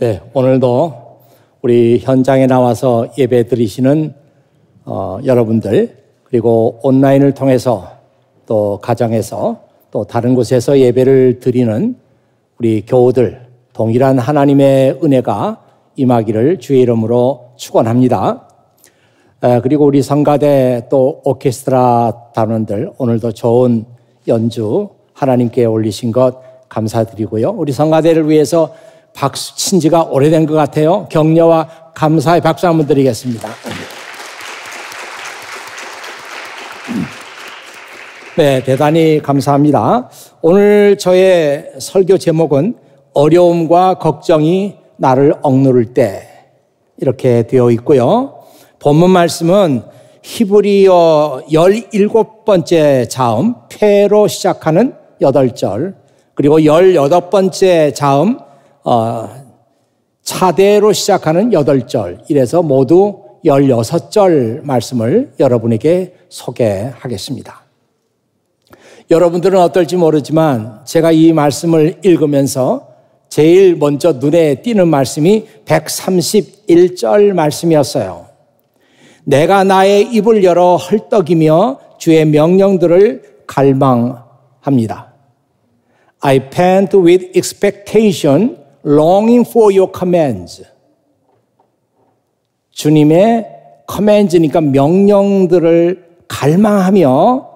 네, 오늘도 우리 현장에 나와서 예배 드리시는 어, 여러분들 그리고 온라인을 통해서 또 가정에서 또 다른 곳에서 예배를 드리는 우리 교우들 동일한 하나님의 은혜가 임하기를 주의 이름으로 축원합니다. 그리고 우리 성가대 또 오케스트라 단원들 오늘도 좋은 연주 하나님께 올리신 것 감사드리고요. 우리 성가대를 위해서 박수 친 지가 오래된 것 같아요. 격려와 감사의 박수 한번 드리겠습니다. 네, 대단히 감사합니다. 오늘 저의 설교 제목은 어려움과 걱정이 나를 억누를 때 이렇게 되어 있고요. 본문 말씀은 히브리어 17번째 자음, 폐로 시작하는 8절, 그리고 18번째 자음, 어, 차대로 시작하는 8절, 이래서 모두 16절 말씀을 여러분에게 소개하겠습니다. 여러분들은 어떨지 모르지만 제가 이 말씀을 읽으면서 제일 먼저 눈에 띄는 말씀이 131절 말씀이었어요. 내가 나의 입을 열어 헐떡이며 주의 명령들을 갈망합니다. I pant with expectation, longing for your commands. 주님의 commands니까 명령들을 갈망하며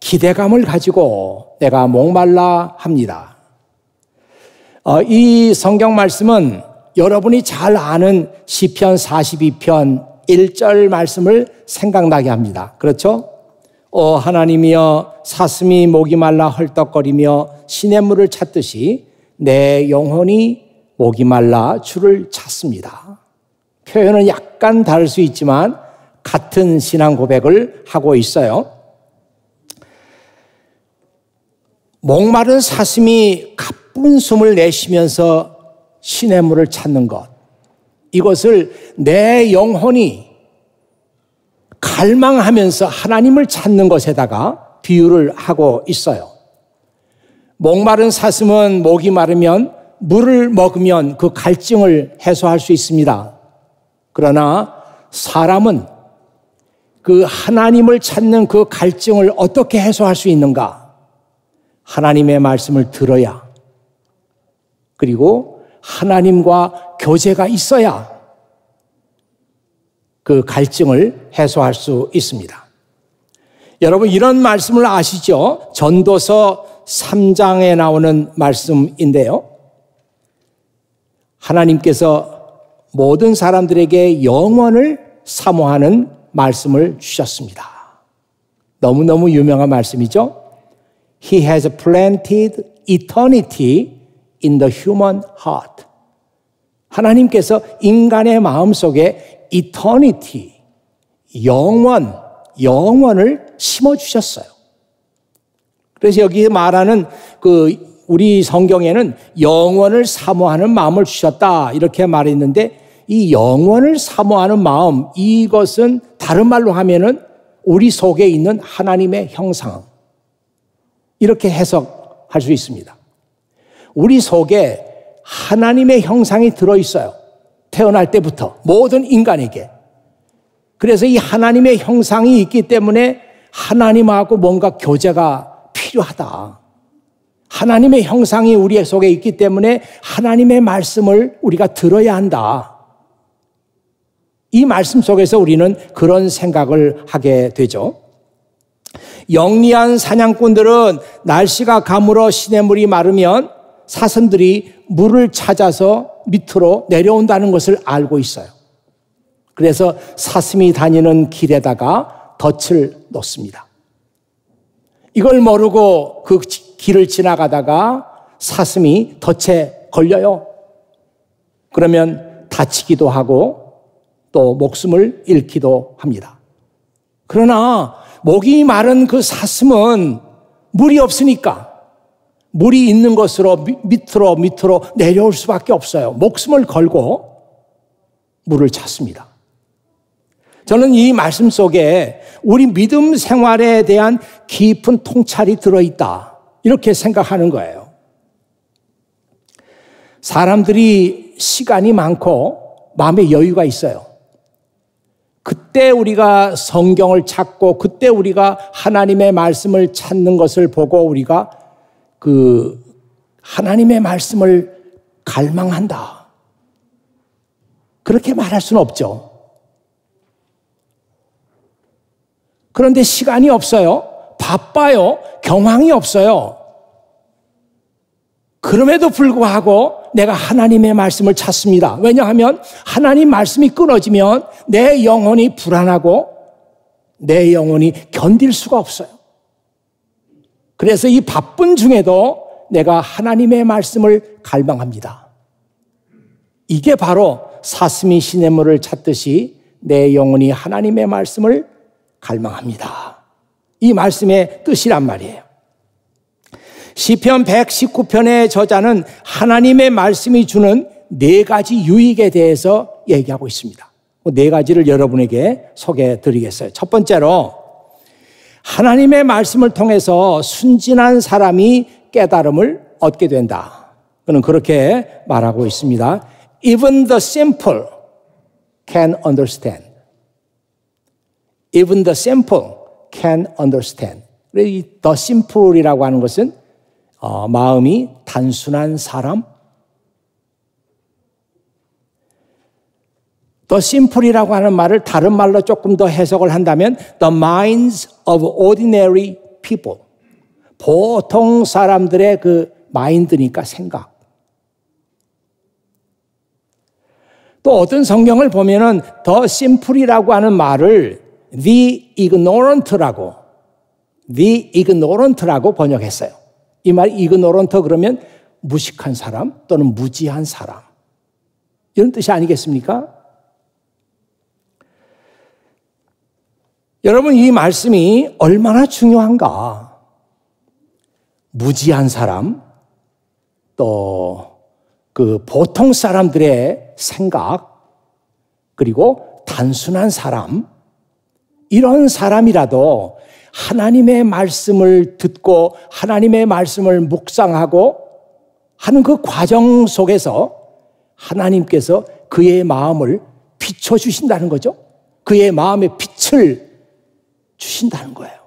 기대감을 가지고 내가 목말라 합니다. 어, 이 성경 말씀은 여러분이 잘 아는 시편 42편 1절 말씀을 생각나게 합니다. 그렇죠? 어, 하나님이여 사슴이 목이 말라 헐떡거리며 시냇물을 찾듯이 내 영혼이 목이 말라 주를 찾습니다. 표현은 약간 다를 수 있지만 같은 신앙 고백을 하고 있어요. 목마른 사슴이 가쁜 숨을 내쉬면서 시냇물을 찾는 것. 이것을 내 영혼이 갈망하면서 하나님을 찾는 것에다가 비유를 하고 있어요. 목마른 사슴은 목이 마르면 물을 먹으면 그 갈증을 해소할 수 있습니다. 그러나 사람은 그 하나님을 찾는 그 갈증을 어떻게 해소할 수 있는가? 하나님의 말씀을 들어야 그리고 하나님과 교제가 있어야 그 갈증을 해소할 수 있습니다. 여러분 이런 말씀을 아시죠? 전도서 3장에 나오는 말씀인데요. 하나님께서 모든 사람들에게 영원을 사모하는 말씀을 주셨습니다. 너무너무 유명한 말씀이죠. He has planted eternity in the human heart. 하나님께서 인간의 마음 속에 eternity, 영원, 영원을 심어 주셨어요. 그래서 여기 말하는 그 우리 성경에는 영원을 사모하는 마음을 주셨다. 이렇게 말했는데 이 영원을 사모하는 마음, 이것은 다른 말로 하면은 우리 속에 있는 하나님의 형상. 이렇게 해석할 수 있습니다. 우리 속에 하나님의 형상이 들어있어요. 태어날 때부터 모든 인간에게. 그래서 이 하나님의 형상이 있기 때문에 하나님하고 뭔가 교제가 필요하다. 하나님의 형상이 우리 속에 있기 때문에 하나님의 말씀을 우리가 들어야 한다. 이 말씀 속에서 우리는 그런 생각을 하게 되죠. 영리한 사냥꾼들은 날씨가 가물어 시냇물이 마르면 사슴들이 물을 찾아서 밑으로 내려온다는 것을 알고 있어요. 그래서 사슴이 다니는 길에다가 덫을 놓습니다. 이걸 모르고 그 길을 지나가다가 사슴이 덫에 걸려요. 그러면 다치기도 하고 또 목숨을 잃기도 합니다. 그러나 목이 마른 그 사슴은 물이 없으니까 물이 있는 곳으로 밑으로 밑으로 내려올 수밖에 없어요. 목숨을 걸고 물을 찾습니다. 저는 이 말씀 속에 우리 믿음 생활에 대한 깊은 통찰이 들어있다. 이렇게 생각하는 거예요. 사람들이 시간이 많고 마음의 여유가 있어요. 그때 우리가 성경을 찾고 그때 우리가 하나님의 말씀을 찾는 것을 보고 우리가 그 하나님의 말씀을 갈망한다. 그렇게 말할 수는 없죠. 그런데 시간이 없어요. 바빠요. 경황이 없어요. 그럼에도 불구하고 내가 하나님의 말씀을 찾습니다. 왜냐하면 하나님 말씀이 끊어지면 내 영혼이 불안하고 내 영혼이 견딜 수가 없어요. 그래서 이 바쁜 중에도 내가 하나님의 말씀을 갈망합니다. 이게 바로 사스미 시냇물을 찾듯이 내 영혼이 하나님의 말씀을 갈망합니다. 이 말씀의 뜻이란 말이에요. 시편 119편의 저자는 하나님의 말씀이 주는 네 가지 유익에 대해서 얘기하고 있습니다. 그네 가지를 여러분에게 소개해 드리겠어요. 첫 번째로 하나님의 말씀을 통해서 순진한 사람이 깨달음을 얻게 된다. 그는 그렇게 말하고 있습니다. Even the simple can understand. Even the simple can understand. 이 the simple이라고 하는 것은 어, 마음이 단순한 사람, 더 심플이라고 하는 말을 다른 말로 조금 더 해석을 한다면 the minds of ordinary people. 보통 사람들의 그 마인드니까 생각. 또 어떤 성경을 보면은 더 심플이라고 하는 말을 the ignorant라고 the ignorant라고 번역했어요. 이 말 ignorant 그러면 무식한 사람 또는 무지한 사람. 이런 뜻이 아니겠습니까? 여러분, 이 말씀이 얼마나 중요한가? 무지한 사람, 또 그 보통 사람들의 생각, 그리고 단순한 사람, 이런 사람이라도 하나님의 말씀을 듣고 하나님의 말씀을 묵상하고 하는 그 과정 속에서 하나님께서 그의 마음을 비춰주신다는 거죠. 그의 마음의 빛을 주신다는 거예요.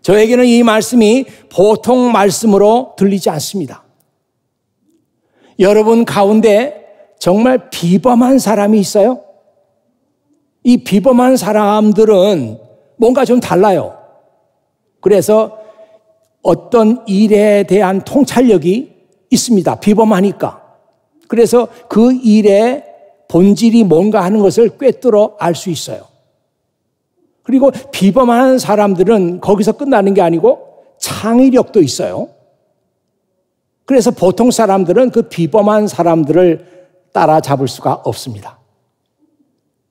저에게는 이 말씀이 보통 말씀으로 들리지 않습니다. 여러분 가운데 정말 비범한 사람이 있어요? 이 비범한 사람들은 뭔가 좀 달라요. 그래서 어떤 일에 대한 통찰력이 있습니다. 비범하니까. 그래서 그 일의 본질이 뭔가 하는 것을 꿰뚫어 알 수 있어요. 그리고 비범한 사람들은 거기서 끝나는 게 아니고 창의력도 있어요. 그래서 보통 사람들은 그 비범한 사람들을 따라잡을 수가 없습니다.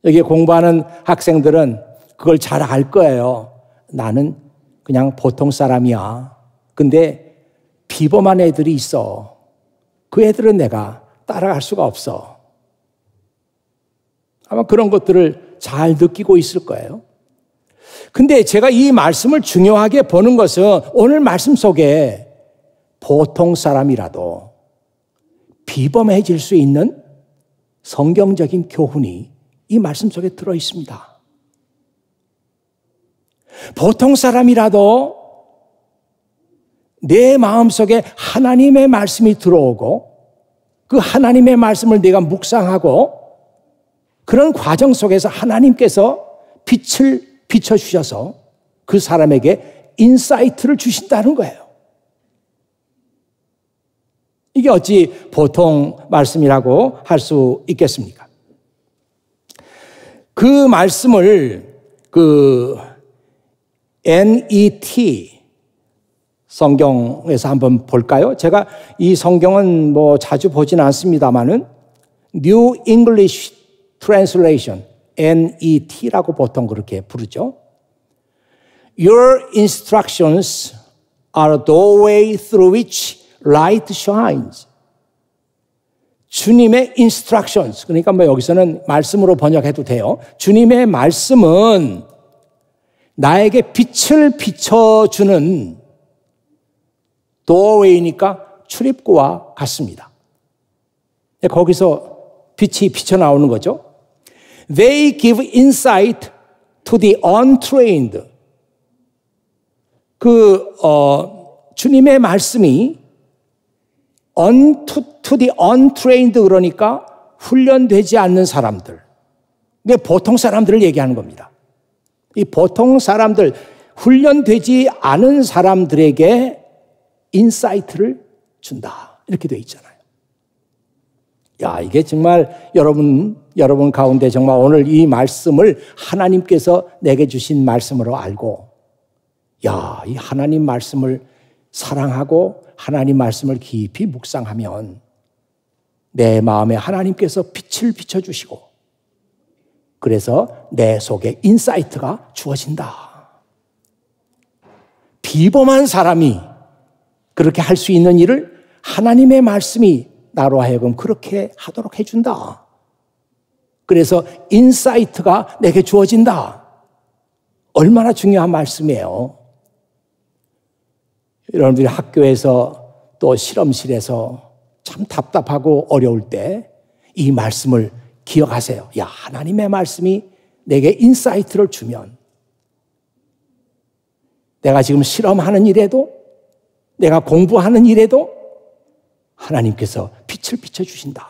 여기 공부하는 학생들은 그걸 잘 알 거예요. 나는 그냥 보통 사람이야. 근데 비범한 애들이 있어. 그 애들은 내가 따라갈 수가 없어. 아마 그런 것들을 잘 느끼고 있을 거예요. 근데 제가 이 말씀을 중요하게 보는 것은 오늘 말씀 속에 보통 사람이라도 비범해질 수 있는 성경적인 교훈이 이 말씀 속에 들어 있습니다. 보통 사람이라도 내 마음 속에 하나님의 말씀이 들어오고 그 하나님의 말씀을 내가 묵상하고 그런 과정 속에서 하나님께서 빛을 비춰주셔서 그 사람에게 insight를 주신다는 거예요. 이게 어찌 보통 말씀이라고 할 수 있겠습니까? 그 말씀을 그 NET 성경에서 한번 볼까요? 제가 이 성경은 뭐 자주 보지는 않습니다만은 New English Translation, NET라고 보통 그렇게 부르죠. Your instructions are a doorway through which light shines. 주님의 instructions. 그러니까 뭐 여기서는 말씀으로 번역해도 돼요. 주님의 말씀은 나에게 빛을 비춰주는 doorway니까 출입구와 같습니다. 네, 거기서 빛이 비쳐 나오는 거죠. They give insight to the untrained. 그, 어, 주님의 말씀이 un, to, to the untrained 그러니까 훈련되지 않는 사람들. 이게 보통 사람들을 얘기하는 겁니다. 이 보통 사람들, 훈련되지 않은 사람들에게 insight를 준다. 이렇게 돼 있잖아요. 야, 이게 정말 여러분, 여러분 가운데 정말 오늘 이 말씀을 하나님께서 내게 주신 말씀으로 알고, 야, 이 하나님 말씀을 사랑하고 하나님 말씀을 깊이 묵상하면 내 마음에 하나님께서 빛을 비춰주시고, 그래서 내 속에 insight가 주어진다. 비범한 사람이 그렇게 할 수 있는 일을 하나님의 말씀이 나로 하여금 그렇게 하도록 해준다. 그래서 insight가 내게 주어진다. 얼마나 중요한 말씀이에요. 여러분들이 학교에서 또 실험실에서 참 답답하고 어려울 때 이 말씀을 기억하세요. 야, 하나님의 말씀이 내게 insight를 주면 내가 지금 실험하는 일에도 내가 공부하는 일에도 하나님께서 빛을 비춰주신다.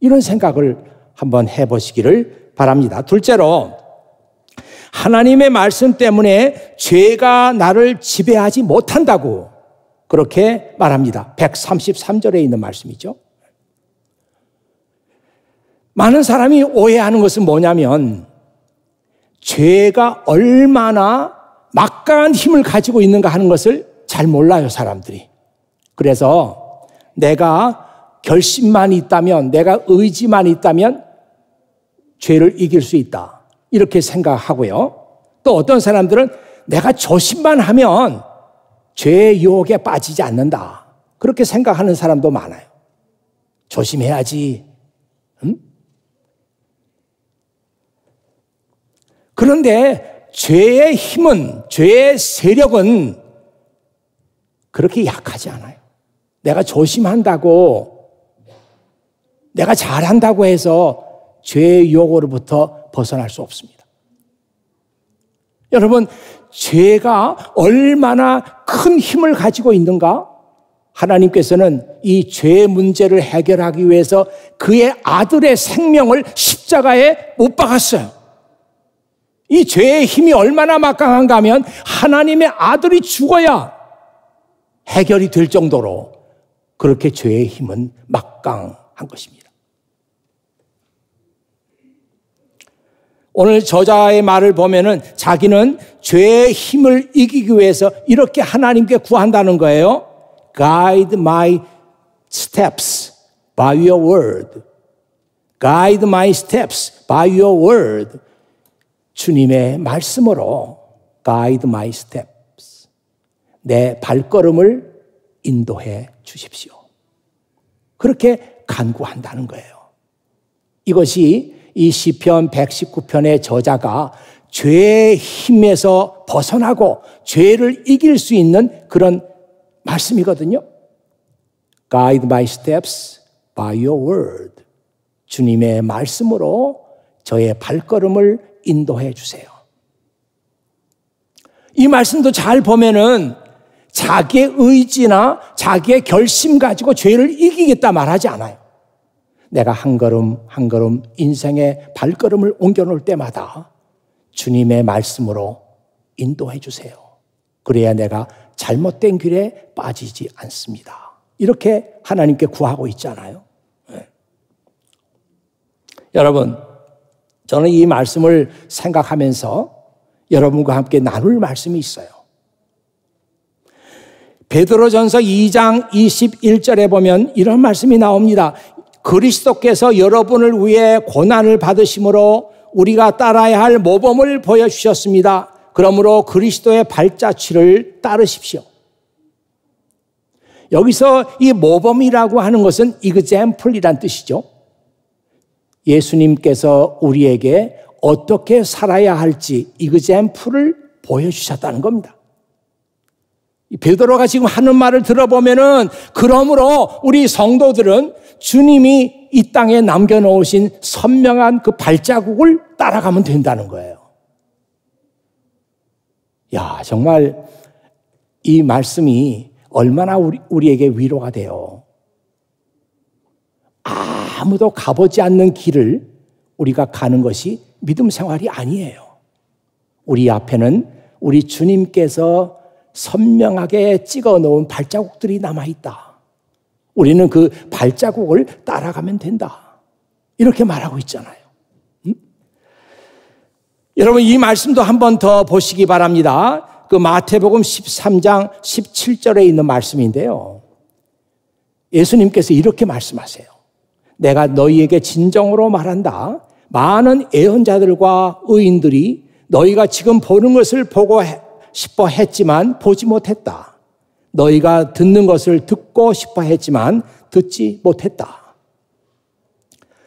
이런 생각을 한번 해보시기를 바랍니다. 둘째로, 하나님의 말씀 때문에 죄가 나를 지배하지 못한다고 그렇게 말합니다. 133절에 있는 말씀이죠. 많은 사람이 오해하는 것은 뭐냐면, 죄가 얼마나 막강한 힘을 가지고 있는가 하는 것을 잘 몰라요, 사람들이. 그래서 내가 결심만 있다면, 내가 의지만 있다면 죄를 이길 수 있다. 이렇게 생각하고요. 또 어떤 사람들은 내가 조심만 하면 죄의 유혹에 빠지지 않는다. 그렇게 생각하는 사람도 많아요. 조심해야지. 응? 그런데 죄의 힘은, 죄의 세력은 그렇게 약하지 않아요. 내가 조심한다고, 내가 잘한다고 해서 죄의 유혹으로부터 벗어날 수 없습니다. 여러분, 죄가 얼마나 큰 힘을 가지고 있는가? 하나님께서는 이죄 문제를 해결하기 위해서 그의 아들의 생명을 십자가에 못 박았어요. 이 죄의 힘이 얼마나 막강한가 하면 하나님의 아들이 죽어야 해결이 될 정도로 그렇게 죄의 힘은 막강한 것입니다. 오늘 저자의 말을 보면은 자기는 죄의 힘을 이기기 위해서 이렇게 하나님께 구한다는 거예요. Guide my steps by your word. Guide my steps by your word. 주님의 말씀으로 Guide my steps. 내 발걸음을 인도해 주십시오. 그렇게 간구한다는 거예요. 이것이 이 시편 119편의 저자가 죄의 힘에서 벗어나고 죄를 이길 수 있는 그런 말씀이거든요. Guide my steps by your word. 주님의 말씀으로 저의 발걸음을 인도해 주세요. 이 말씀도 잘 보면은 자기의 의지나 자기의 결심 가지고 죄를 이기겠다 말하지 않아요. 내가 한 걸음 한 걸음 인생의 발걸음을 옮겨 놓을 때마다 주님의 말씀으로 인도해 주세요. 그래야 내가 잘못된 길에 빠지지 않습니다. 이렇게 하나님께 구하고 있잖아요. 네. 여러분, 저는 이 말씀을 생각하면서 여러분과 함께 나눌 말씀이 있어요. 베드로전서 2장 21절에 보면 이런 말씀이 나옵니다. 그리스도께서 여러분을 위해 고난을 받으심으로 우리가 따라야 할 모범을 보여주셨습니다. 그러므로 그리스도의 발자취를 따르십시오. 여기서 이 모범이라고 하는 것은 example이란 뜻이죠. 예수님께서 우리에게 어떻게 살아야 할지 example을 보여주셨다는 겁니다. 베드로가 지금 하는 말을 들어보면은 그러므로 우리 성도들은 주님이 이 땅에 남겨놓으신 선명한 그 발자국을 따라가면 된다는 거예요. 야, 정말 이 말씀이 얼마나 우리, 우리에게 위로가 돼요. 아무도 가보지 않는 길을 우리가 가는 것이 믿음 생활이 아니에요. 우리 앞에는 우리 주님께서 선명하게 찍어 놓은 발자국들이 남아있다. 우리는 그 발자국을 따라가면 된다. 이렇게 말하고 있잖아요. 음? 여러분, 이 말씀도 한 번 더 보시기 바랍니다. 그 마태복음 13장 17절에 있는 말씀인데요. 예수님께서 이렇게 말씀하세요. 내가 너희에게 진정으로 말한다. 많은 애언자들과 의인들이 너희가 지금 보는 것을 보고 싶어 했지만 보지 못했다. 너희가 듣는 것을 듣고 싶어 했지만 듣지 못했다.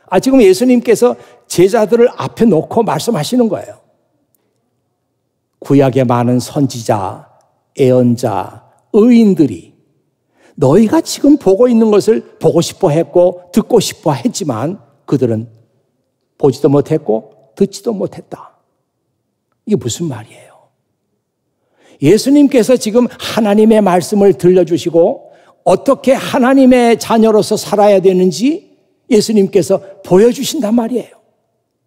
아, 지금 예수님께서 제자들을 앞에 놓고 말씀하시는 거예요. 구약의 많은 선지자, 애언자, 의인들이 너희가 지금 보고 있는 것을 보고 싶어 했고 듣고 싶어 했지만 그들은 보지도 못했고 듣지도 못했다. 이게 무슨 말이에요? 예수님께서 지금 하나님의 말씀을 들려주시고 어떻게 하나님의 자녀로서 살아야 되는지 예수님께서 보여주신단 말이에요.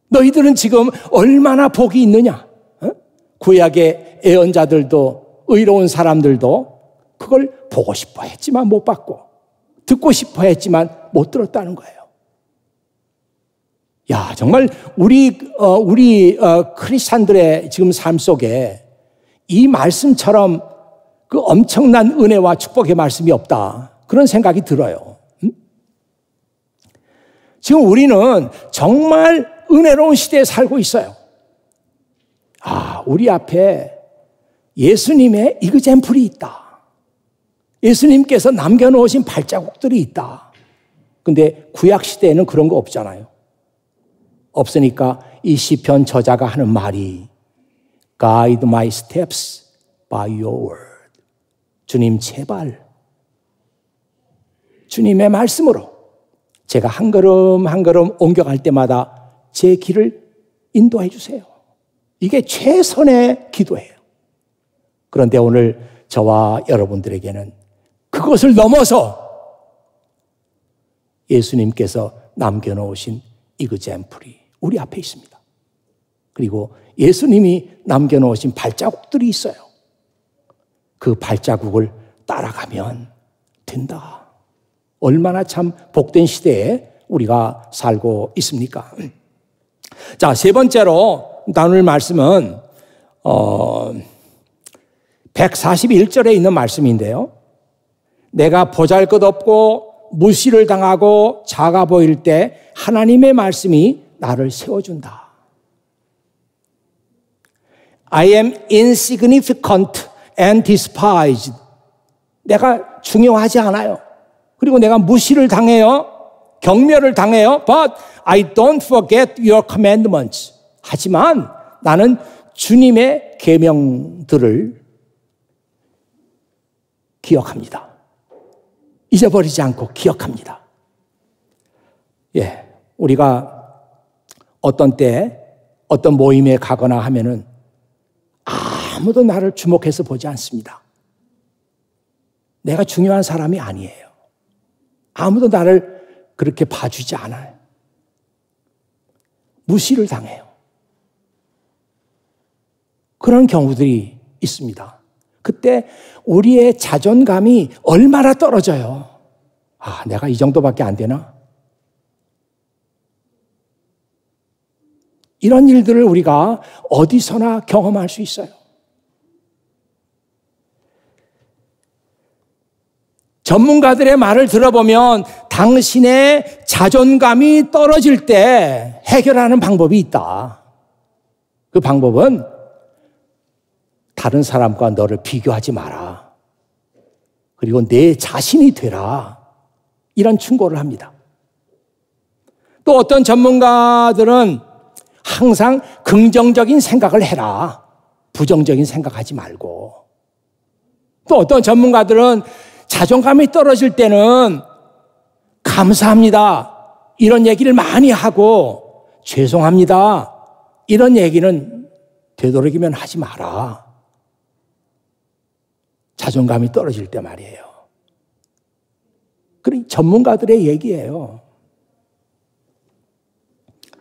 너희들은 지금 얼마나 복이 있느냐? 어? 구약의 애언자들도 의로운 사람들도 그걸 보고 싶어 했지만 못 봤고 듣고 싶어 했지만 못 들었다는 거예요. 야, 정말 우리, 어, 우리, 어, 크리스찬들의 지금 삶 속에 이 말씀처럼 그 엄청난 은혜와 축복의 말씀이 없다. 그런 생각이 들어요. 음? 지금 우리는 정말 은혜로운 시대에 살고 있어요. 아, 우리 앞에 예수님의 이그젠플이 있다. 예수님께서 남겨놓으신 발자국들이 있다. 근데 구약 시대에는 그런 거 없잖아요. 없으니까 이 시편 저자가 하는 말이 Guide my steps by your word. 주님, 제발. 주님의 말씀으로 제가 한 걸음 한 걸음 옮겨갈 때마다 제 길을 인도해 주세요. 이게 최선의 기도예요. 그런데 오늘 저와 여러분들에게는 그것을 넘어서 예수님께서 남겨놓으신 이그젠플이 우리 앞에 있습니다. 그리고 예수님이 남겨놓으신 발자국들이 있어요. 그 발자국을 따라가면 된다. 얼마나 참 복된 시대에 우리가 살고 있습니까? 자, 세 번째로 나눌 말씀은, 어, 141절에 있는 말씀인데요. 내가 보잘 것 없고 무시를 당하고 작아 보일 때 하나님의 말씀이 나를 세워준다. I am insignificant and despised. 내가 중요하지 않아요. 그리고 내가 무시를 당해요. 경멸을 당해요. But I don't forget your commandments. 하지만 나는 주님의 계명들을 기억합니다. 잊어버리지 않고 기억합니다. 예, 우리가 어떤 때 어떤 모임에 가거나 하면은 아무도 나를 주목해서 보지 않습니다. 내가 중요한 사람이 아니에요. 아무도 나를 그렇게 봐주지 않아요. 무시를 당해요. 그런 경우들이 있습니다. 그때 우리의 자존감이 얼마나 떨어져요. 아, 내가 이 정도밖에 안 되나? 이런 일들을 우리가 어디서나 경험할 수 있어요. 전문가들의 말을 들어보면 당신의 자존감이 떨어질 때 해결하는 방법이 있다. 그 방법은 다른 사람과 너를 비교하지 마라. 그리고 내 자신이 되라. 이런 충고를 합니다. 또 어떤 전문가들은 항상 긍정적인 생각을 해라. 부정적인 생각하지 말고. 또 어떤 전문가들은 자존감이 떨어질 때는 감사합니다. 이런 얘기를 많이 하고 죄송합니다. 이런 얘기는 되도록이면 하지 마라. 자존감이 떨어질 때 말이에요. 그런 전문가들의 얘기예요.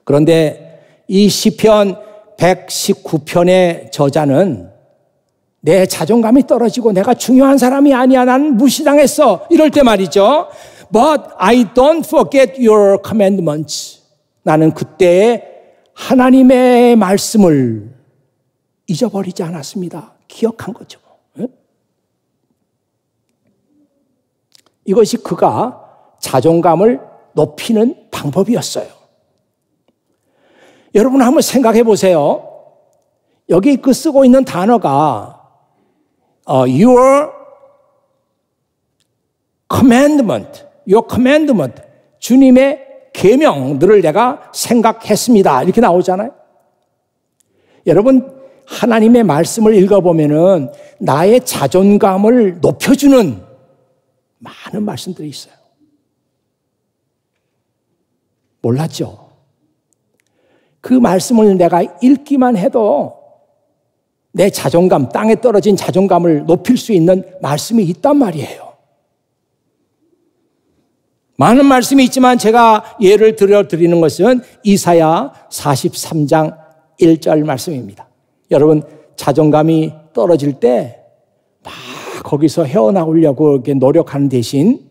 그런데 이 시편 119편의 저자는 내 자존감이 떨어지고 내가 중요한 사람이 아니야. 난 무시당했어. 이럴 때 말이죠. But I don't forget your commandments. 나는 그때 하나님의 말씀을 잊어버리지 않았습니다. 기억한 거죠. 이것이 그가 자존감을 높이는 방법이었어요. 여러분 한번 생각해 보세요. 여기 그 쓰고 있는 단어가 uh, your commandment, your commandment, 주님의 계명들을 내가 생각했습니다. 이렇게 나오잖아요. 여러분 하나님의 말씀을 읽어보면은 나의 자존감을 높여주는 많은 말씀들이 있어요. 몰랐죠? 그 말씀을 내가 읽기만 해도 내 자존감, 땅에 떨어진 자존감을 높일 수 있는 말씀이 있단 말이에요. 많은 말씀이 있지만 제가 예를 들어 드리는 것은 이사야 43장 1절 말씀입니다. 여러분, 자존감이 떨어질 때 막 거기서 헤어나오려고 이렇게 노력하는 대신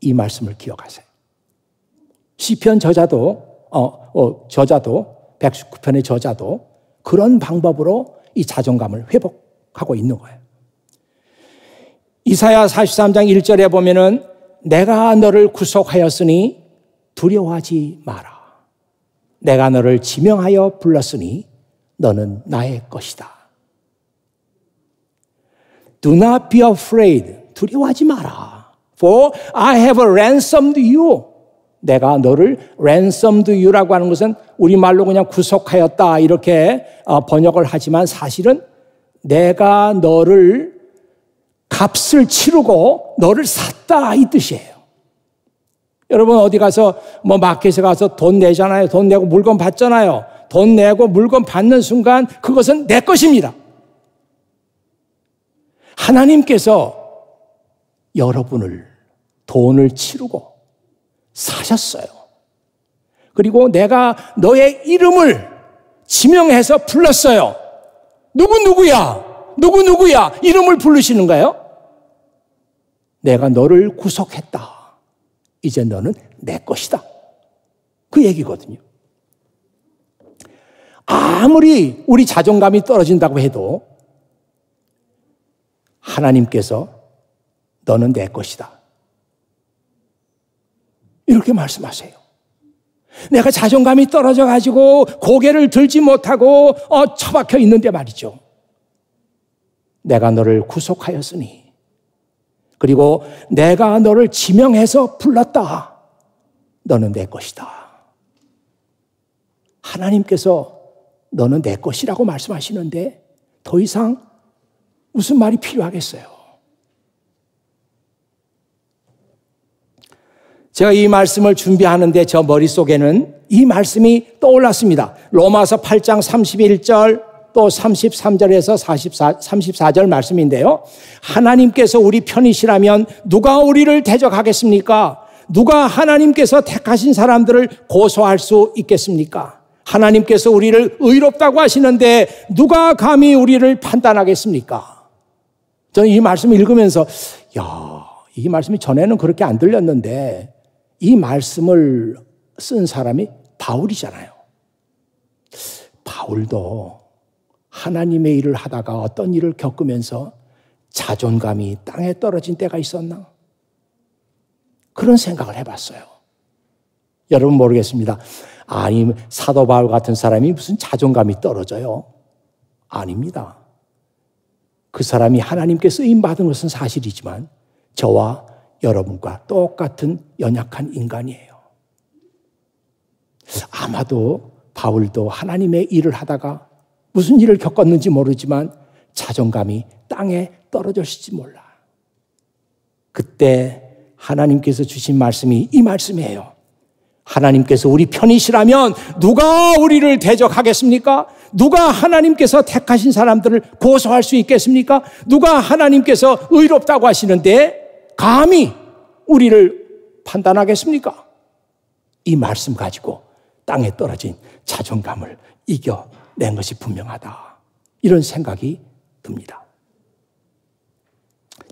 이 말씀을 기억하세요. 시편 저자도, 어, 어 저자도, 119편의 저자도 그런 방법으로 이 자존감을 회복하고 있는 거예요. 이사야 43장 1절에 보면은 내가 너를 구속하였으니 두려워하지 마라. 내가 너를 지명하여 불렀으니 너는 나의 것이다. Do not be afraid. 두려워하지 마라. For I have ransomed you. 내가 너를 ransomed you라고 하는 것은 우리말로 그냥 구속하였다 이렇게 어, 번역을 하지만 사실은 내가 너를 값을 치르고 너를 샀다 이 뜻이에요. 여러분 어디 가서 뭐 마켓에 가서 돈 내잖아요. 돈 내고 물건 받잖아요. 돈 내고 물건 받는 순간 그것은 내 것입니다. 하나님께서 여러분을 돈을 치르고 사셨어요. 그리고 내가 너의 이름을 지명해서 불렀어요. 누구 누구야? 누구 누구야? 이름을 부르시는 거예요? 내가 너를 구속했다. 이제 너는 내 것이다. 그 얘기거든요. 아무리 우리 자존감이 떨어진다고 해도 하나님께서 너는 내 것이다. 이렇게 말씀하세요. 내가 자존감이 떨어져 가지고 고개를 들지 못하고 어, 처박혀 있는데 말이죠. 내가 너를 구속하였으니 그리고 내가 너를 지명해서 불렀다. 너는 내 것이다. 하나님께서 너는 내 것이라고 말씀하시는데 더 이상 무슨 말이 필요하겠어요? 제가 이 말씀을 준비하는데 저 머릿속에는 이 말씀이 떠올랐습니다. 로마서 8장 31절 또 33절에서 44, 34절 말씀인데요. 하나님께서 우리 편이시라면 누가 우리를 대적하겠습니까? 누가 하나님께서 택하신 사람들을 고소할 수 있겠습니까? 하나님께서 우리를 의롭다고 하시는데 누가 감히 우리를 판단하겠습니까? 저는 이 말씀을 읽으면서, 야, 이 말씀이 전에는 그렇게 안 들렸는데, 이 말씀을 쓴 사람이 바울이잖아요. 바울도 하나님의 일을 하다가 어떤 일을 겪으면서 자존감이 땅에 떨어진 때가 있었나? 그런 생각을 해봤어요. 여러분 모르겠습니다. 아니, 사도 바울 같은 사람이 무슨 자존감이 떨어져요? 아닙니다. 그 사람이 하나님께 쓰임 받은 것은 사실이지만 저와 여러분과 똑같은 연약한 인간이에요. 아마도 바울도 하나님의 일을 하다가 무슨 일을 겪었는지 모르지만 자존감이 땅에 떨어졌을지 몰라. 그때 하나님께서 주신 말씀이 이 말씀이에요. 하나님께서 우리 편이시라면 누가 우리를 대적하겠습니까? 누가 하나님께서 택하신 사람들을 고소할 수 있겠습니까? 누가 하나님께서 의롭다고 하시는데 감히 우리를 판단하겠습니까? 이 말씀 가지고 땅에 떨어진 자존감을 이겨낸 것이 분명하다. 이런 생각이 듭니다.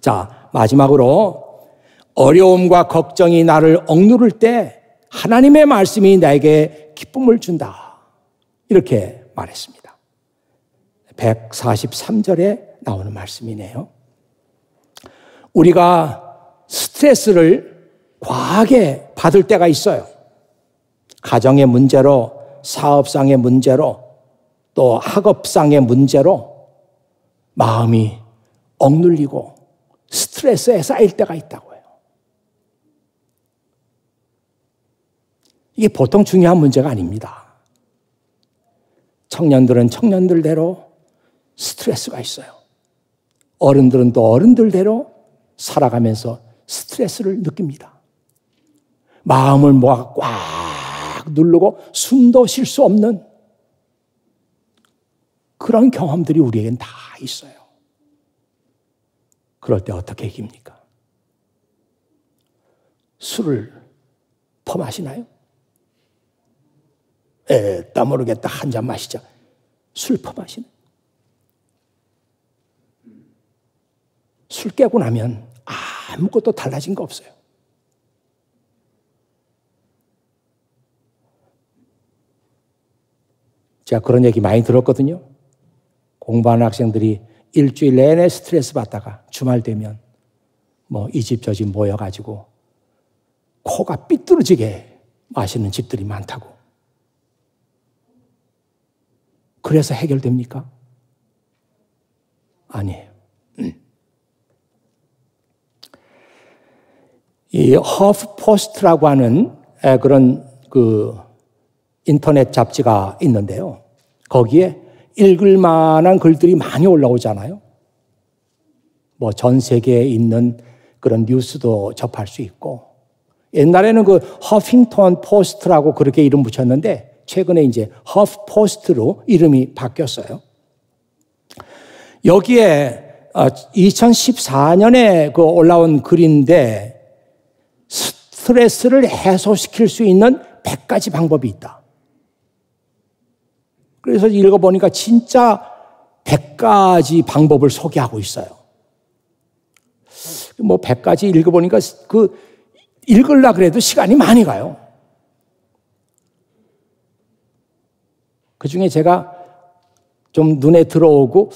자, 마지막으로 어려움과 걱정이 나를 억누를 때 하나님의 말씀이 나에게 기쁨을 준다. 이렇게 말했습니다. 143절에 나오는 말씀이네요. 우리가 스트레스를 과하게 받을 때가 있어요. 가정의 문제로, 사업상의 문제로, 또 학업상의 문제로 마음이 억눌리고 스트레스에 쌓일 때가 있다고요. 이게 보통 중요한 문제가 아닙니다. 청년들은 청년들대로 스트레스가 있어요. 어른들은 또 어른들대로 살아가면서 스트레스를 느낍니다. 마음을 모아 꽉 누르고 숨도 쉴 수 없는 그런 경험들이 우리에겐 다 있어요. 그럴 때 어떻게 이깁니까? 술을 퍼마시나요? 에 따 모르겠다 한 잔 마시자. 술 퍼마시네. 술 깨고 나면 아무것도 달라진 거 없어요. 제가 그런 얘기 많이 들었거든요. 공부하는 학생들이 일주일 내내 스트레스 받다가 주말 되면 뭐 이 집 저 집 모여가지고 코가 삐뚤어지게 마시는 집들이 많다고. 그래서 해결됩니까? 아니에요. 음. 이 허프 포스트라고 하는 그런 그 인터넷 잡지가 있는데요. 거기에 읽을 만한 글들이 많이 올라오잖아요. 뭐 전 세계에 있는 그런 뉴스도 접할 수 있고 옛날에는 그 허핑턴 포스트라고 그렇게 이름 붙였는데 최근에 이제 허프 포스트로 이름이 바뀌었어요. 여기에 2014년에 어, 그 올라온 글인데 스트레스를 해소시킬 수 있는 100가지 방법이 있다. 그래서 읽어보니까 진짜 100가지 방법을 소개하고 있어요. 뭐 100가지 읽어보니까 그 읽으려 그래도 시간이 많이 가요. 그 중에 제가 좀 눈에 들어오고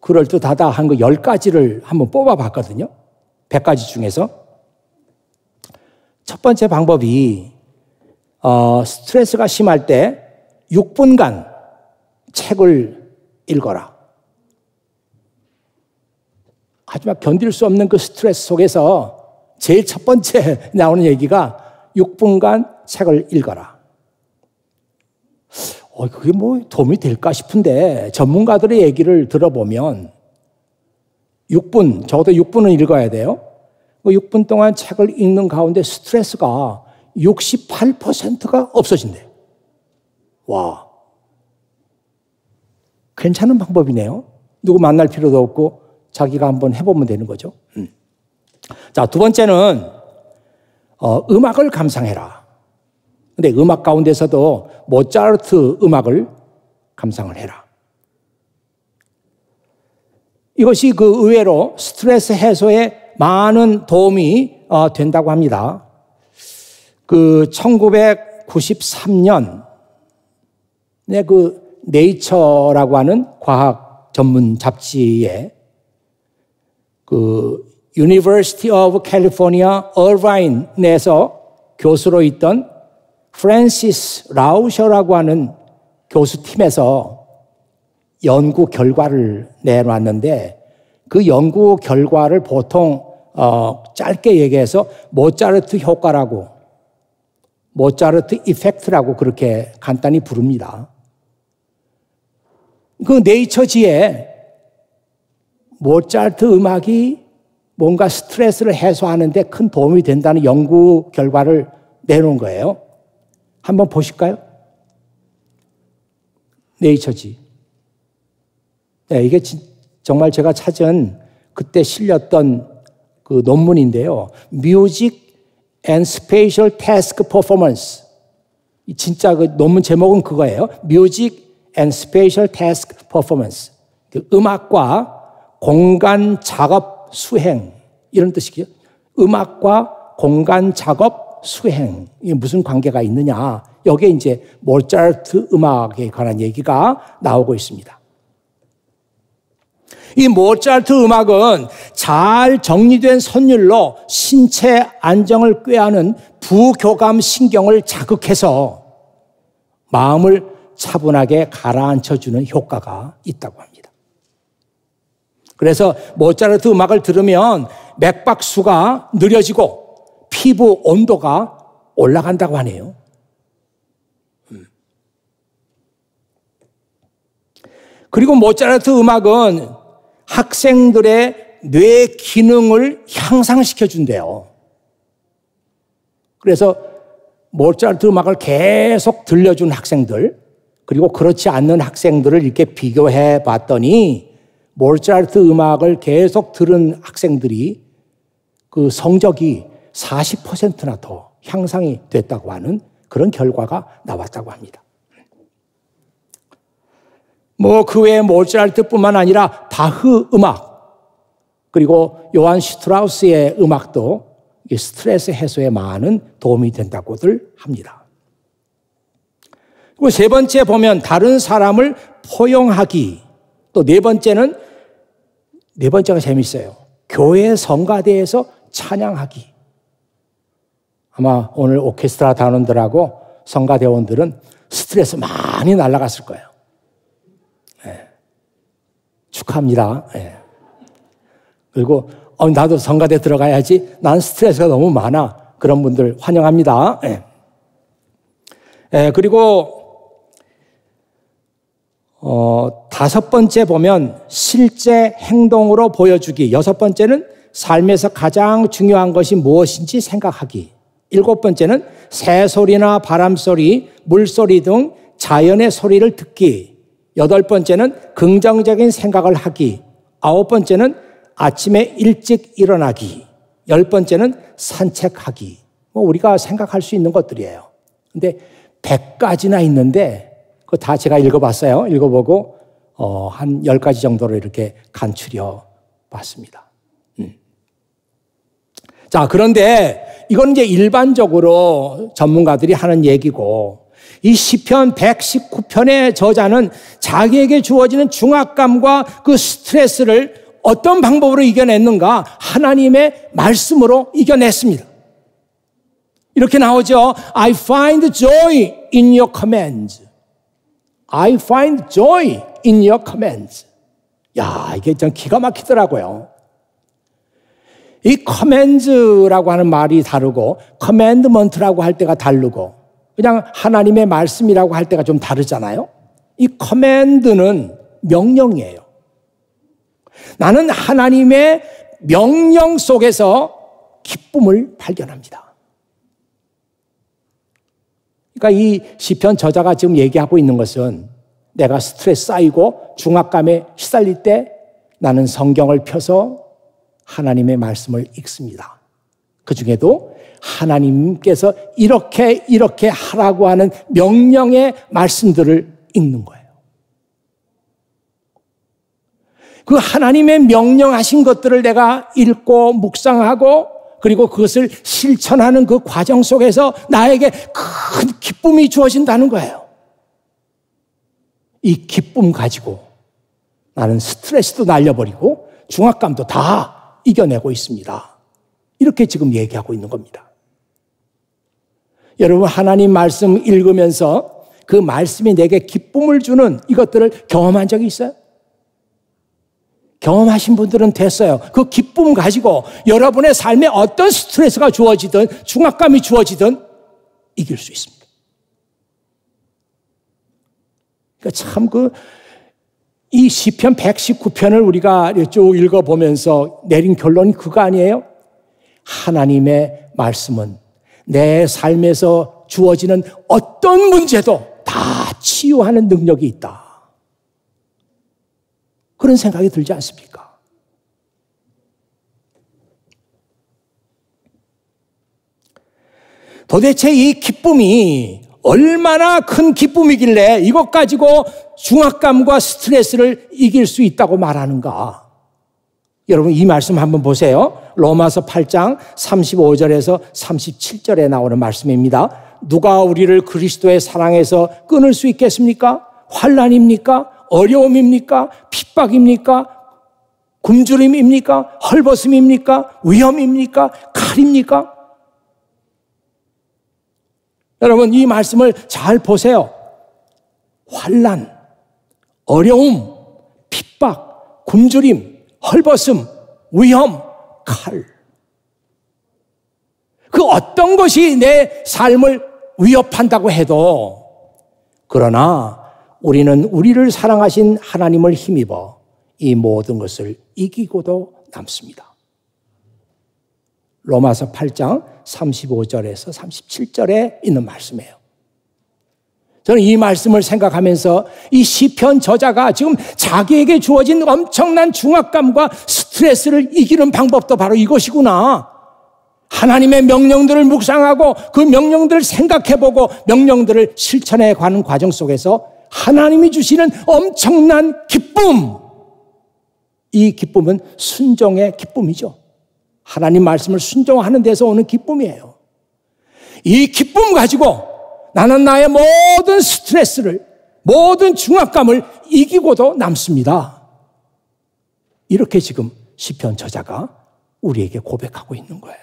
그럴듯하다 한 거 10가지를 한번 뽑아 봤거든요. 100가지 중에서. 첫 번째 방법이, 어, 스트레스가 심할 때 6분간 책을 읽어라. 하지만 견딜 수 없는 그 스트레스 속에서 제일 첫 번째 나오는 얘기가 6분간 책을 읽어라. 어, 그게 뭐 도움이 될까 싶은데 전문가들의 얘기를 들어보면 6분, 적어도 6분은 읽어야 돼요. 그 6분 동안 책을 읽는 가운데 스트레스가 68%가 없어진대. 와. 괜찮은 방법이네요. 누구 만날 필요도 없고 자기가 한번 해보면 되는 거죠. 음. 자, 두 번째는 어, 음악을 감상해라. 근데 음악 가운데서도 모차르트 음악을 감상을 해라. 이것이 그 의외로 스트레스 해소에 많은 도움이 어, 된다고 합니다. 그 1993년 그 네이처라고 하는 과학 전문 잡지에 그 University of California Irvine에서 교수로 있던 프랜시스 라우셔라고 하는 교수팀에서 연구 결과를 내놨는데 그 연구 결과를 보통 어, 짧게 얘기해서 모차르트 효과라고 모차르트 이펙트라고 그렇게 간단히 부릅니다. 그 네이처지에 모차르트 음악이 뭔가 스트레스를 해소하는데 큰 도움이 된다는 연구 결과를 내놓은 거예요. 한번 보실까요? 네이처지. 네, 이게 정말 제가 찾은 그때 실렸던 그 논문인데요. Music and Spatial Task Performance. 진짜 그 논문 제목은 그거예요. Music and Spatial Task Performance. 그 음악과 공간 작업 수행 이런 뜻이죠. 음악과 공간 작업 수행 이게 무슨 관계가 있느냐? 여기에 이제 모차르트 음악에 관한 얘기가 나오고 있습니다. 이 모차르트 음악은 잘 정리된 선율로 신체 안정을 꾀하는 부교감 신경을 자극해서 마음을 차분하게 가라앉혀주는 효과가 있다고 합니다. 그래서 모차르트 음악을 들으면 맥박수가 느려지고 피부 온도가 올라간다고 하네요. 음. 그리고 모차르트 음악은 학생들의 뇌 기능을 향상시켜 준대요. 그래서 모차르트 음악을 계속 들려준 학생들, 그리고 그렇지 않는 학생들을 이렇게 비교해 봤더니 모차르트 음악을 계속 들은 학생들이 그 성적이 40%나 더 향상이 됐다고 하는 그런 결과가 나왔다고 합니다. 뭐 그 외에 모차르트뿐만 아니라 바흐 음악 그리고 요한 슈트라우스의 음악도 스트레스 해소에 많은 도움이 된다고들 합니다. 그리고 세 번째 보면 다른 사람을 포용하기. 또 네 번째는 네 번째가 재밌어요. 교회 성가대에서 찬양하기. 아마 오늘 오케스트라 단원들하고 성가대원들은 스트레스 많이 날라갔을 거예요. 네. 축하합니다. 네. 그리고 어, 나도 성가대 들어가야지. 난 스트레스가 너무 많아. 그런 분들 환영합니다. 네. 그리고 어, 다섯 번째 보면 실제 행동으로 보여주기. 여섯 번째는 삶에서 가장 중요한 것이 무엇인지 생각하기. 일곱 번째는 새 소리나 바람 소리, 물 소리 등 자연의 소리를 듣기. 여덟 번째는 긍정적인 생각을 하기. 아홉 번째는 아침에 일찍 일어나기. 열 번째는 산책하기. 뭐 우리가 생각할 수 있는 것들이에요. 근데 100가지나 있는데 그다 제가 읽어봤어요. 읽어보고 어, 한 10가지 정도로 이렇게 간추려 봤습니다. 음. 자, 그런데 이건 이제 일반적으로 전문가들이 하는 얘기고 이 시편 119편의 저자는 자기에게 주어지는 중압감과 그 스트레스를 어떤 방법으로 이겨냈는가? 하나님의 말씀으로 이겨냈습니다. 이렇게 나오죠. I find joy in your commands. I find joy in your commands. 야, 이게 좀 기가 막히더라고요. 이 commands라고 하는 말이 다르고 commandment라고 할 때가 다르고 그냥 하나님의 말씀이라고 할 때가 좀 다르잖아요. 이 command는 명령이에요. 나는 하나님의 명령 속에서 기쁨을 발견합니다. 그러니까 이 시편 저자가 지금 얘기하고 있는 것은 내가 스트레스 쌓이고 중압감에 시달릴 때 나는 성경을 펴서 하나님의 말씀을 읽습니다. 그 중에도 하나님께서 이렇게 이렇게 하라고 하는 명령의 말씀들을 읽는 거예요. 그 하나님의 명령하신 것들을 내가 읽고 묵상하고 그리고 그것을 실천하는 그 과정 속에서 나에게 큰 기쁨이 주어진다는 거예요. 이 기쁨 가지고 나는 스트레스도 날려버리고 중압감도 다 이겨내고 있습니다. 이렇게 지금 얘기하고 있는 겁니다. 여러분, 하나님 말씀 읽으면서 그 말씀이 내게 기쁨을 주는 이것들을 경험한 적이 있어요? 경험하신 분들은 됐어요. 그 기쁨 가지고 여러분의 삶에 어떤 스트레스가 주어지든 중압감이 주어지든 이길 수 있습니다. 그러니까 참 그 이 시편 119편을 우리가 쭉 읽어보면서 내린 결론이 그거 아니에요? 하나님의 말씀은 내 삶에서 주어지는 어떤 문제도 다 치유하는 능력이 있다. 그런 생각이 들지 않습니까? 도대체 이 기쁨이 얼마나 큰 기쁨이길래 이것 가지고 중압감과 스트레스를 이길 수 있다고 말하는가? 여러분 이 말씀 한번 보세요. 로마서 8장 35절에서 37절에 나오는 말씀입니다. 누가 우리를 그리스도의 사랑에서 끊을 수 있겠습니까? 환란입니까? 어려움입니까? 핍박입니까? 굶주림입니까? 헐벗음입니까? 위험입니까? 칼입니까? 여러분 이 말씀을 잘 보세요. 환란, 어려움, 핍박, 굶주림, 헐벗음, 위험, 칼. 그 어떤 것이 내 삶을 위협한다고 해도 그러나 우리는 우리를 사랑하신 하나님을 힘입어 이 모든 것을 이기고도 남습니다. 로마서 8장 35절에서 37절에 있는 말씀이에요. 저는 이 말씀을 생각하면서 이 시편 저자가 지금 자기에게 주어진 엄청난 중압감과 스트레스를 이기는 방법도 바로 이것이구나. 하나님의 명령들을 묵상하고 그 명령들을 생각해보고 명령들을 실천해 가는 과정 속에서 하나님이 주시는 엄청난 기쁨. 이 기쁨은 순종의 기쁨이죠. 하나님 말씀을 순종하는 데서 오는 기쁨이에요. 이 기쁨 가지고 나는 나의 모든 스트레스를, 모든 중압감을 이기고도 남습니다. 이렇게 지금 시편 저자가 우리에게 고백하고 있는 거예요.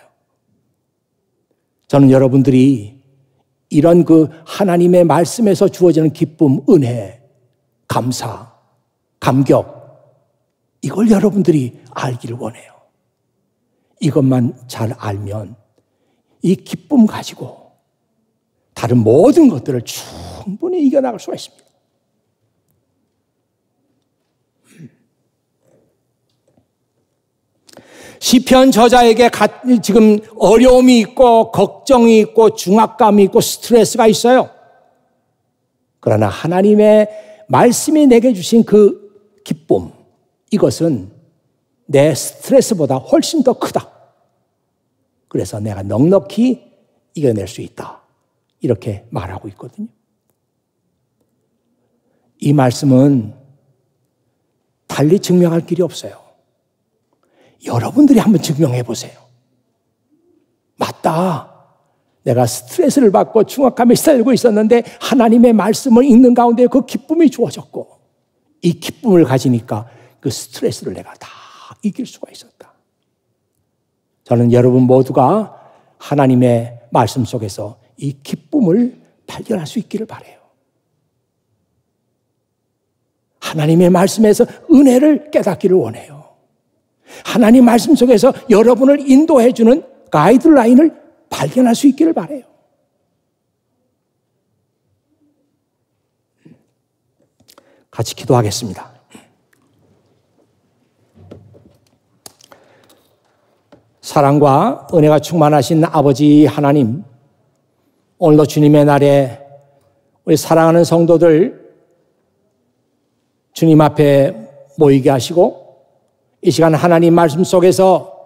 저는 여러분들이 이런 그 하나님의 말씀에서 주어지는 기쁨, 은혜, 감사, 감격, 이걸 여러분들이 알기를 원해요. 이것만 잘 알면 이 기쁨 가지고 다른 모든 것들을 충분히 이겨나갈 수가 있습니다. 시편 저자에게 지금 어려움이 있고 걱정이 있고 중압감이 있고 스트레스가 있어요. 그러나 하나님의 말씀이 내게 주신 그 기쁨 이것은 내 스트레스보다 훨씬 더 크다. 그래서 내가 넉넉히 이겨낼 수 있다. 이렇게 말하고 있거든요. 이 말씀은 달리 증명할 길이 없어요. 여러분들이 한번 증명해 보세요. 맞다. 내가 스트레스를 받고 중압감에 살고 있었는데 하나님의 말씀을 읽는 가운데 그 기쁨이 주어졌고 이 기쁨을 가지니까 그 스트레스를 내가 다 이길 수가 있었다. 저는 여러분 모두가 하나님의 말씀 속에서 이 기쁨을 발견할 수 있기를 바래요. 하나님의 말씀에서 은혜를 깨닫기를 원해요. 하나님 말씀 속에서 여러분을 인도해 주는 가이드라인을 발견할 수 있기를 바래요. 같이 기도하겠습니다. 사랑과 은혜가 충만하신 아버지 하나님, 오늘도 주님의 날에 우리 사랑하는 성도들 주님 앞에 모이게 하시고 이 시간 하나님 말씀 속에서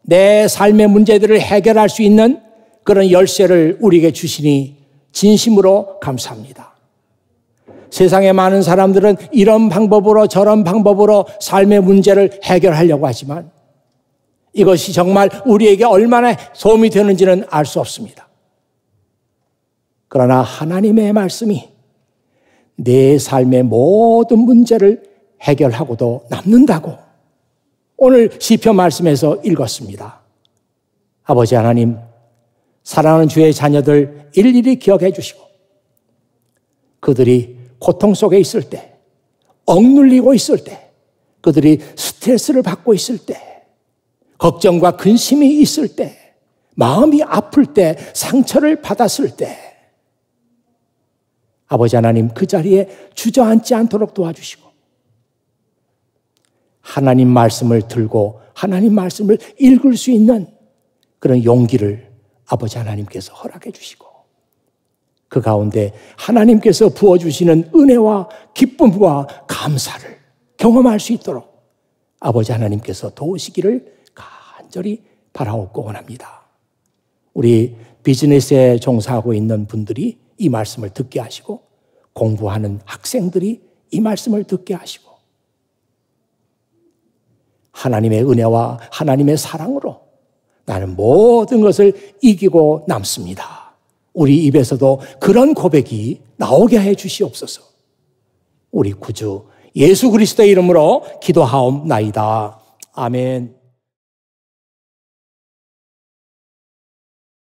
내 삶의 문제들을 해결할 수 있는 그런 열쇠를 우리에게 주시니 진심으로 감사합니다. 세상에 많은 사람들은 이런 방법으로 저런 방법으로 삶의 문제를 해결하려고 하지만 이것이 정말 우리에게 얼마나 도움이 되는지는 알 수 없습니다. 그러나 하나님의 말씀이 내 삶의 모든 문제를 해결하고도 남는다고 오늘 시편 말씀에서 읽었습니다. 아버지 하나님, 사랑하는 주의 자녀들 일일이 기억해 주시고 그들이 고통 속에 있을 때, 억눌리고 있을 때, 그들이 스트레스를 받고 있을 때, 걱정과 근심이 있을 때, 마음이 아플 때, 상처를 받았을 때, 아버지 하나님 그 자리에 주저앉지 않도록 도와주시고, 하나님 말씀을 들고 하나님 말씀을 읽을 수 있는 그런 용기를 아버지 하나님께서 허락해 주시고 그 가운데 하나님께서 부어주시는 은혜와 기쁨과 감사를 경험할 수 있도록 아버지 하나님께서 도우시기를 간절히 바라옵고 원합니다. 우리 비즈니스에 종사하고 있는 분들이 이 말씀을 듣게 하시고 공부하는 학생들이 이 말씀을 듣게 하시고 하나님의 은혜와 하나님의 사랑으로 나는 모든 것을 이기고 남습니다. 우리 입에서도 그런 고백이 나오게 해 주시옵소서. 우리 구주 예수 그리스도의 이름으로 기도하옵나이다. 아멘.